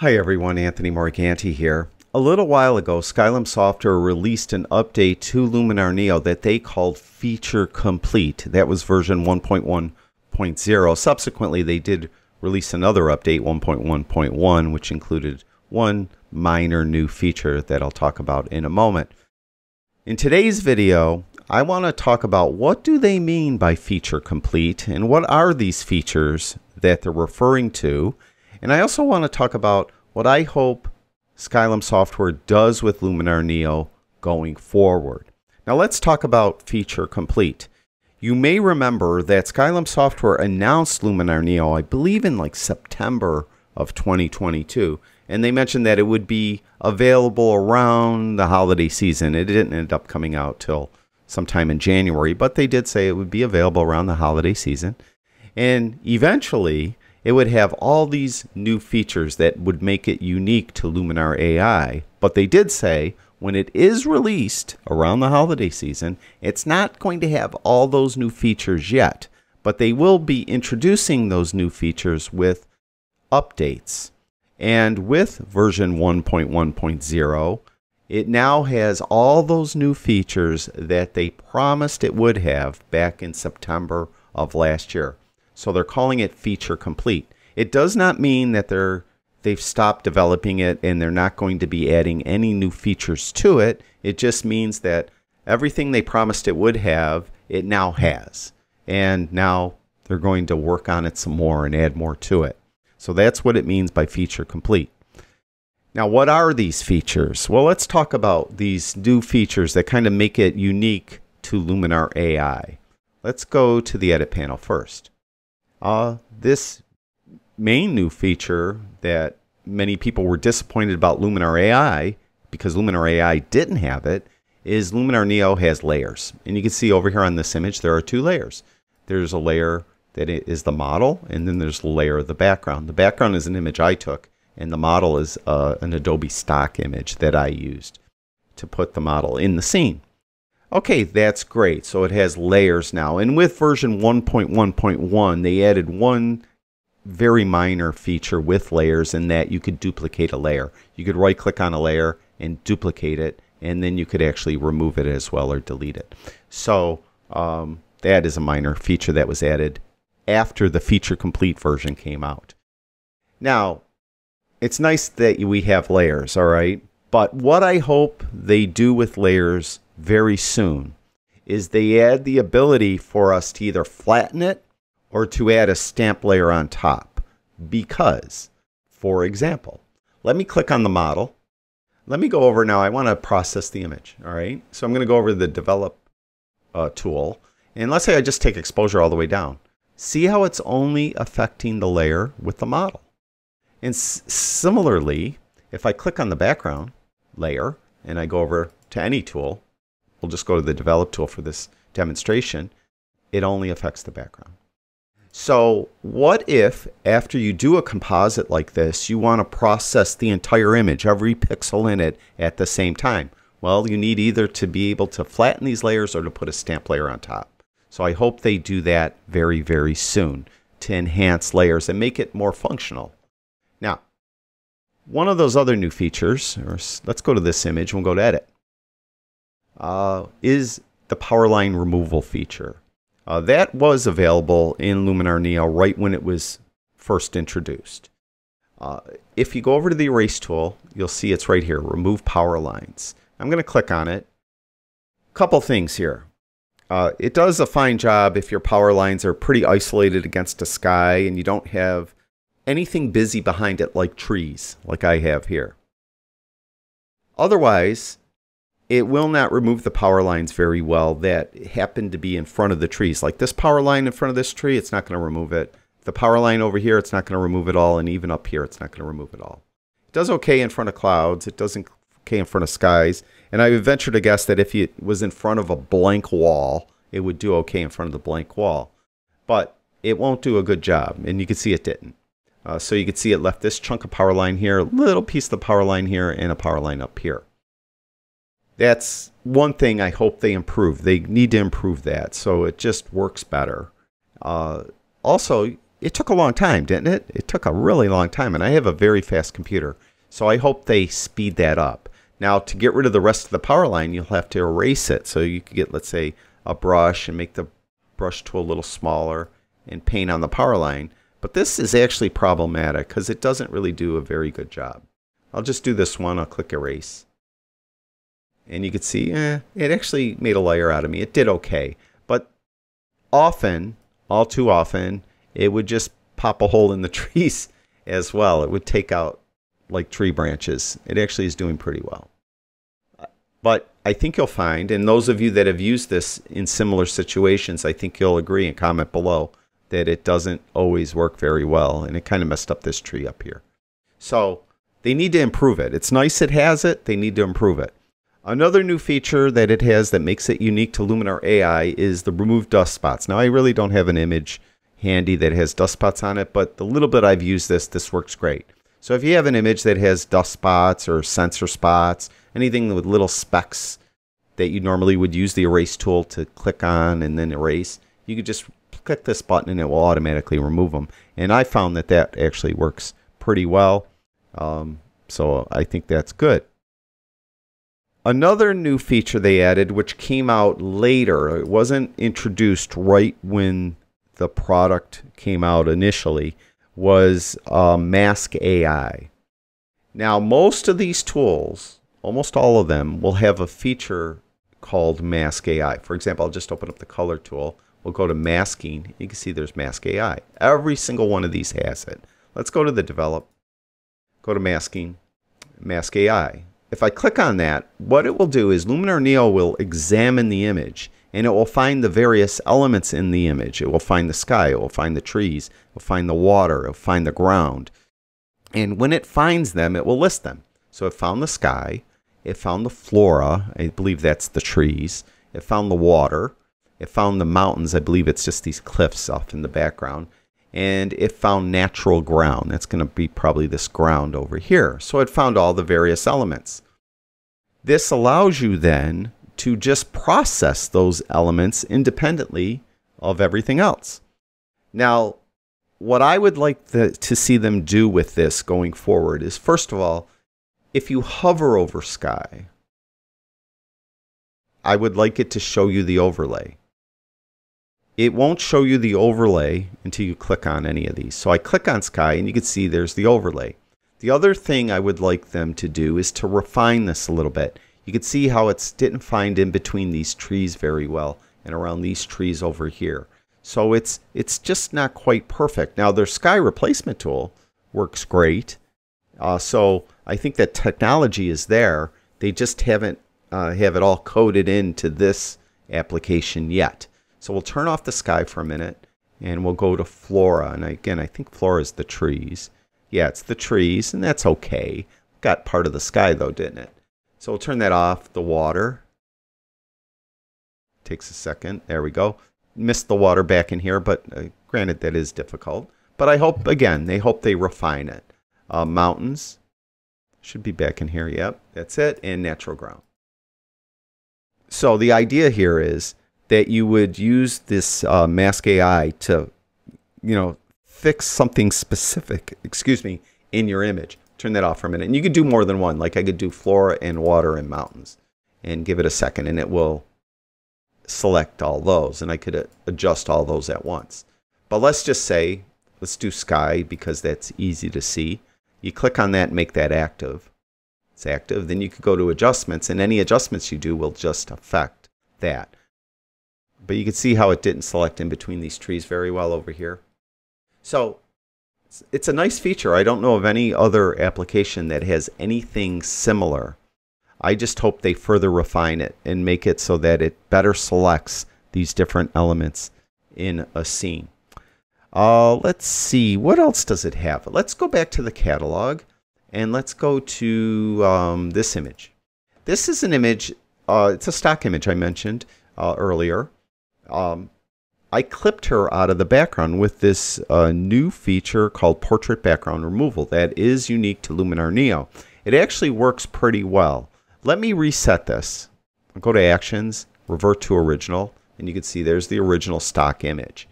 Hi everyone, Anthony Morganti here. A little while ago, Skylum Software released an update to Luminar Neo that they called Feature Complete. That was version 1.1.0. Subsequently, they did release another update, 1.1.1, which included one minor new feature that I'll talk about in a moment. In today's video, I want to talk about what do they mean by feature complete and what are these features that they're referring to and I also want to talk about what I hope Skylum Software does with Luminar Neo going forward. Now let's talk about feature complete. You may remember that Skylum Software announced Luminar Neo, I believe in like September of 2022, and they mentioned that it would be available around the holiday season. It didn't end up coming out till sometime in January, but they did say it would be available around the holiday season. And eventually, it would have all these new features that would make it unique to Luminar AI. But they did say when it is released around the holiday season, it's not going to have all those new features yet, but they will be introducing those new features with updates. And with version 1.1.0, it now has all those new features that they promised it would have back in September of last year. So they're calling it feature complete. It does not mean that they're they've stopped developing it and they're not going to be adding any new features to it. It just means that everything they promised it would have, it now has. And now they're going to work on it some more and add more to it. So that's what it means by feature complete. Now, what are these features? Well, let's talk about these new features that kind of make it unique to Luminar AI. Let's go to the edit panel first. Uh, this main new feature that many people were disappointed about Luminar AI because Luminar AI didn't have it is Luminar Neo has layers. And you can see over here on this image, there are two layers. There's a layer that is the model, and then there's the layer of the background. The background is an image I took, and the model is uh, an Adobe stock image that I used to put the model in the scene. Okay, that's great. So it has layers now. And with version 1.1.1, they added one very minor feature with layers in that you could duplicate a layer. You could right click on a layer and duplicate it, and then you could actually remove it as well or delete it. So um, that is a minor feature that was added after the feature complete version came out. Now, it's nice that we have layers, all right? But what I hope they do with layers very soon is they add the ability for us to either flatten it or to add a stamp layer on top. Because, for example, let me click on the model. Let me go over now. I want to process the image. All right. So I'm going to go over to the develop uh, tool. And let's say I just take exposure all the way down. See how it's only affecting the layer with the model. And similarly, if I click on the background layer and I go over to any tool, we'll just go to the develop tool for this demonstration, it only affects the background. So what if after you do a composite like this, you want to process the entire image, every pixel in it at the same time? Well, you need either to be able to flatten these layers or to put a stamp layer on top. So I hope they do that very, very soon to enhance layers and make it more functional. Now, one of those other new features, or let's go to this image, we'll go to edit uh, is the power line removal feature. Uh, that was available in Luminar Neo right when it was first introduced. Uh, if you go over to the erase tool, you'll see it's right here, remove power lines. I'm going to click on it. Couple things here. Uh, it does a fine job if your power lines are pretty isolated against a sky and you don't have anything busy behind it like trees, like I have here. Otherwise, it will not remove the power lines very well that happen to be in front of the trees. Like this power line in front of this tree, it's not going to remove it. The power line over here, it's not going to remove it all. And even up here, it's not going to remove it all. It does okay in front of clouds. It does okay in front of skies. And I would venture to guess that if it was in front of a blank wall, it would do okay in front of the blank wall. But it won't do a good job. And you can see it didn't. Uh, so you can see it left this chunk of power line here, a little piece of the power line here, and a power line up here that's one thing I hope they improve. They need to improve that so it just works better. Uh, also, it took a long time, didn't it? It took a really long time, and I have a very fast computer. So I hope they speed that up. Now, to get rid of the rest of the power line, you'll have to erase it. So you could get, let's say, a brush and make the brush tool a little smaller and paint on the power line. But this is actually problematic because it doesn't really do a very good job. I'll just do this one. I'll click erase. And you could see, eh, it actually made a layer out of me. It did okay. But often, all too often, it would just pop a hole in the trees as well. It would take out like tree branches. It actually is doing pretty well. But I think you'll find, and those of you that have used this in similar situations, I think you'll agree and comment below that it doesn't always work very well. And it kind of messed up this tree up here. So they need to improve it. It's nice it has it. They need to improve it. Another new feature that it has that makes it unique to Luminar AI is the remove dust spots. Now, I really don't have an image handy that has dust spots on it, but the little bit I've used this, this works great. So if you have an image that has dust spots or sensor spots, anything with little specks that you normally would use the erase tool to click on and then erase, you could just click this button and it will automatically remove them. And I found that that actually works pretty well. Um, so I think that's good. Another new feature they added, which came out later, it wasn't introduced right when the product came out initially, was uh, Mask AI. Now, most of these tools, almost all of them, will have a feature called Mask AI. For example, I'll just open up the color tool. We'll go to masking. You can see there's Mask AI. Every single one of these has it. Let's go to the develop, go to masking, Mask AI. If I click on that, what it will do is Luminar Neo will examine the image and it will find the various elements in the image. It will find the sky, it will find the trees, it will find the water, it will find the ground. And when it finds them, it will list them. So it found the sky, it found the flora, I believe that's the trees, it found the water, it found the mountains, I believe it's just these cliffs off in the background, and it found natural ground. That's going to be probably this ground over here. So it found all the various elements. This allows you then to just process those elements independently of everything else. Now, what I would like the, to see them do with this going forward is first of all, if you hover over sky, I would like it to show you the overlay. It won't show you the overlay until you click on any of these. So I click on sky and you can see there's the overlay. The other thing I would like them to do is to refine this a little bit. You can see how it didn't find in between these trees very well and around these trees over here. So it's it's just not quite perfect. Now their sky replacement tool works great. Uh, so I think that technology is there. They just haven't uh, have it all coded into this application yet. So we'll turn off the sky for a minute and we'll go to flora. And again, I think flora is the trees. Yeah, it's the trees, and that's okay. Got part of the sky though, didn't it? So we'll turn that off. The water. Takes a second. There we go. Missed the water back in here, but uh, granted that is difficult. But I hope, again, they hope they refine it. Uh, mountains. Should be back in here. Yep, that's it. And natural ground. So the idea here is that you would use this uh, Mask AI to, you know, fix something specific, excuse me, in your image turn that off for a minute. And you could do more than one. Like I could do flora and water and mountains and give it a second and it will select all those. And I could adjust all those at once. But let's just say, let's do sky because that's easy to see. You click on that and make that active. It's active. Then you could go to adjustments and any adjustments you do will just affect that. But you can see how it didn't select in between these trees very well over here. So it's a nice feature. I don't know of any other application that has anything similar. I just hope they further refine it and make it so that it better selects these different elements in a scene. Uh, let's see, what else does it have? Let's go back to the catalog and let's go to um, this image. This is an image, uh, it's a stock image I mentioned uh, earlier. Um, I clipped her out of the background with this uh, new feature called Portrait Background Removal that is unique to Luminar Neo. It actually works pretty well. Let me reset this. I'll go to Actions, Revert to Original, and you can see there's the original stock image.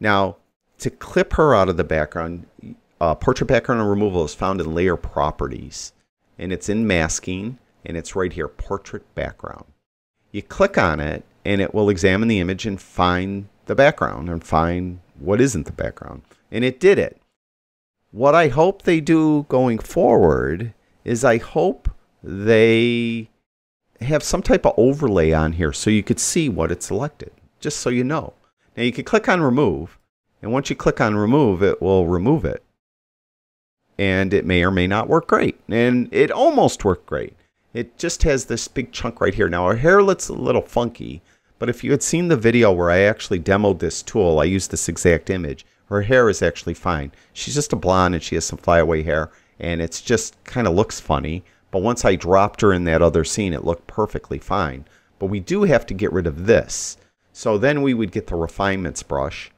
Now, to clip her out of the background, uh, portrait background removal is found in layer properties and it's in masking and it's right here, portrait background. You click on it and it will examine the image and find the background and find what isn't the background. And it did it. What I hope they do going forward is I hope they have some type of overlay on here so you could see what it selected, just so you know. Now you can click on remove, and once you click on remove, it will remove it. And it may or may not work great. And it almost worked great. It just has this big chunk right here. Now her hair looks a little funky, but if you had seen the video where I actually demoed this tool, I used this exact image. Her hair is actually fine. She's just a blonde and she has some flyaway hair and it's just kind of looks funny. But once I dropped her in that other scene, it looked perfectly fine. But we do have to get rid of this. So then we would get the refinements brush.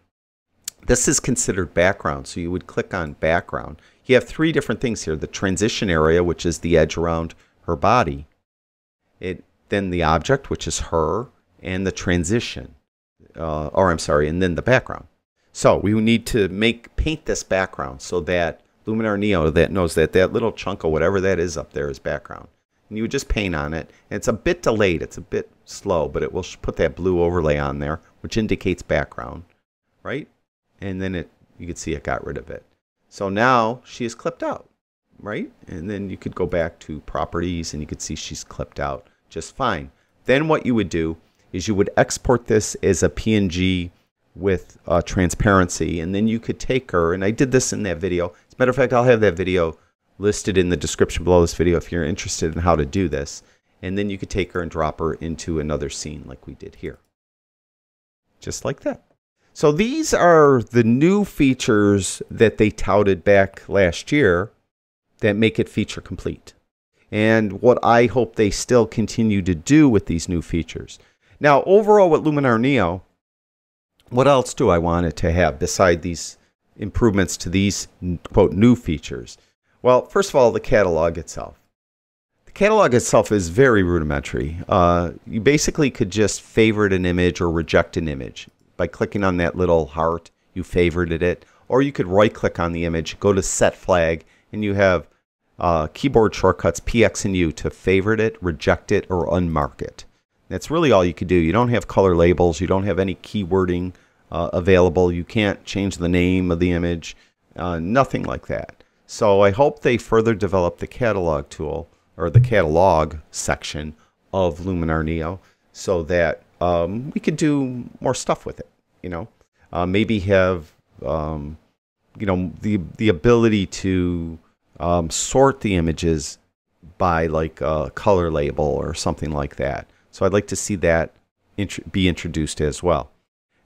This is considered background, so you would click on background. You have three different things here. The transition area, which is the edge around her body. It Then the object, which is her, and the transition. Uh, or I'm sorry, and then the background. So we need to make paint this background so that Luminar Neo that knows that that little chunk of whatever that is up there is background. And you would just paint on it. And it's a bit delayed. It's a bit slow, but it will put that blue overlay on there, which indicates background, right? And then it, you can see it got rid of it. So now she is clipped out, right? And then you could go back to properties and you could see she's clipped out just fine. Then what you would do is you would export this as a PNG with uh, transparency, and then you could take her, and I did this in that video, As a Matter of fact, I'll have that video listed in the description below this video if you're interested in how to do this. And then you could take her and drop her into another scene like we did here. Just like that. So these are the new features that they touted back last year that make it feature complete. And what I hope they still continue to do with these new features. Now, overall with Luminar Neo, what else do I want it to have beside these improvements to these quote new features? Well, first of all, the catalog itself. The catalog itself is very rudimentary. Uh, you basically could just favorite an image or reject an image by clicking on that little heart. You favorited it, or you could right click on the image, go to Set Flag, and you have uh, keyboard shortcuts PX and U to favorite it, reject it, or unmark it. That's really all you could do. You don't have color labels. You don't have any keywording uh, available. You can't change the name of the image, uh, nothing like that. So I hope they further develop the catalog tool or the catalog section of Luminar Neo so that um, we could do more stuff with it. You know, uh, maybe have um, you know the the ability to um, sort the images by like a color label or something like that. So I'd like to see that int be introduced as well.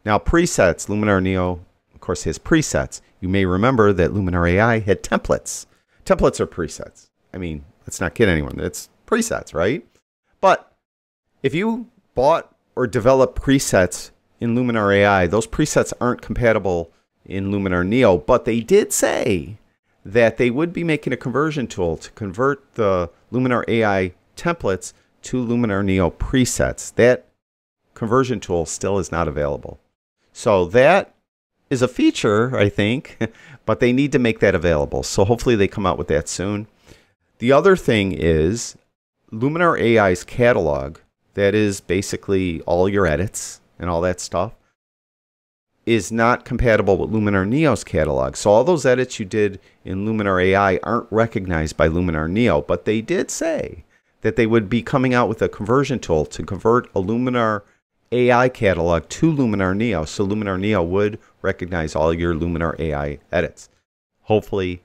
Now, presets, Luminar Neo, of course, has presets. You may remember that Luminar AI had templates. Templates are presets. I mean, let's not kid anyone. It's presets, right? But if you bought or developed presets in Luminar AI, those presets aren't compatible in Luminar Neo, but they did say that they would be making a conversion tool to convert the Luminar AI templates to Luminar Neo presets. That conversion tool still is not available. So that is a feature, I think, but they need to make that available. So hopefully they come out with that soon. The other thing is Luminar AI's catalog, that is basically all your edits and all that stuff, is not compatible with Luminar Neo's catalog. So all those edits you did in Luminar AI aren't recognized by Luminar Neo, but they did say that they would be coming out with a conversion tool to convert a Luminar AI catalog to Luminar Neo, so Luminar Neo would recognize all your Luminar AI edits. Hopefully,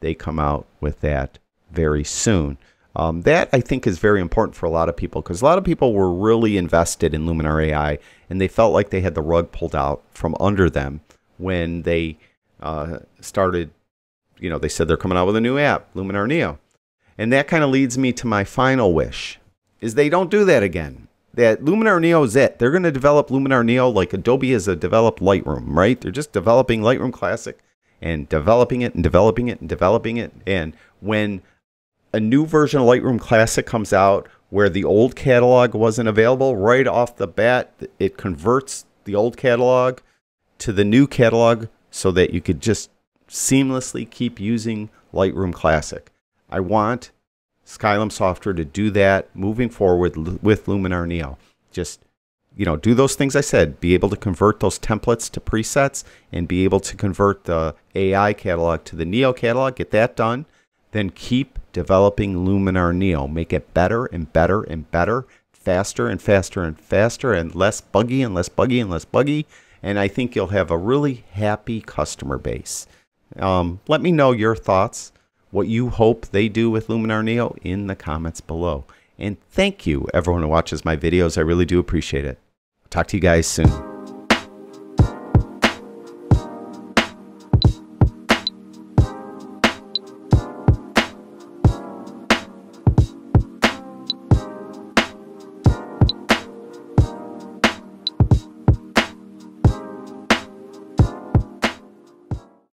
they come out with that very soon. Um, that I think is very important for a lot of people because a lot of people were really invested in Luminar AI and they felt like they had the rug pulled out from under them when they uh, started. You know, they said they're coming out with a new app, Luminar Neo, and that kind of leads me to my final wish: is they don't do that again that Luminar Neo is it. They're going to develop Luminar Neo like Adobe has a developed Lightroom, right? They're just developing Lightroom Classic and developing it and developing it and developing it. And when a new version of Lightroom Classic comes out where the old catalog wasn't available, right off the bat, it converts the old catalog to the new catalog so that you could just seamlessly keep using Lightroom Classic. I want Skylum software to do that moving forward with Luminar Neo. Just you know, do those things I said, be able to convert those templates to presets and be able to convert the AI catalog to the Neo catalog, get that done, then keep developing Luminar Neo. Make it better and better and better, faster and faster and faster, and less buggy and less buggy and less buggy. And I think you'll have a really happy customer base. Um, let me know your thoughts, what you hope they do with Luminar Neo in the comments below. And thank you, everyone who watches my videos. I really do appreciate it. Talk to you guys soon.